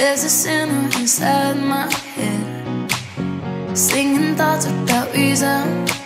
There's a sinner inside my head, singing thoughts without reason.